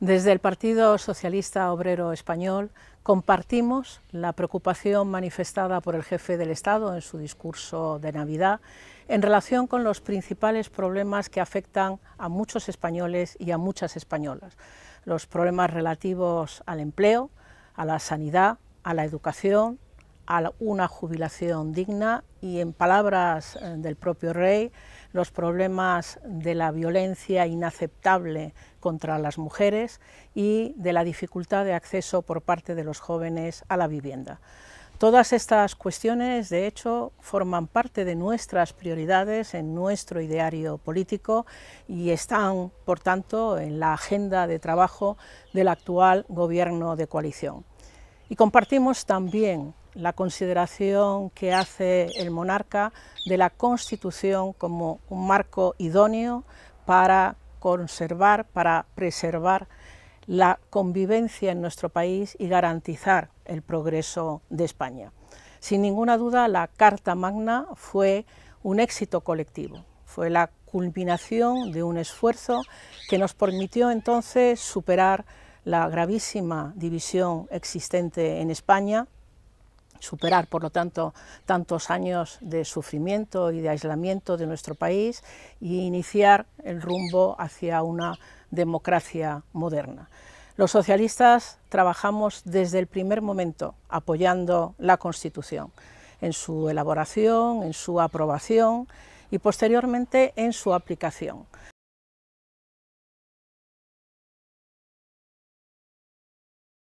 Desde el Partido Socialista Obrero Español compartimos la preocupación manifestada por el jefe del Estado en su discurso de Navidad en relación con los principales problemas que afectan a muchos españoles y a muchas españolas. Los problemas relativos al empleo, a la sanidad, a la educación, a una jubilación digna y, en palabras eh, del propio rey, los problemas de la violencia inaceptable contra las mujeres y de la dificultad de acceso por parte de los jóvenes a la vivienda. Todas estas cuestiones, de hecho, forman parte de nuestras prioridades en nuestro ideario político y están, por tanto, en la agenda de trabajo del actual Gobierno de coalición. Y compartimos también la consideración que hace el monarca de la Constitución como un marco idóneo para conservar, para preservar la convivencia en nuestro país y garantizar el progreso de España. Sin ninguna duda, la Carta Magna fue un éxito colectivo, fue la culminación de un esfuerzo que nos permitió entonces superar la gravísima división existente en España, superar, por lo tanto, tantos años de sufrimiento y de aislamiento de nuestro país y iniciar el rumbo hacia una democracia moderna. Los socialistas trabajamos desde el primer momento apoyando la Constitución, en su elaboración, en su aprobación y posteriormente en su aplicación.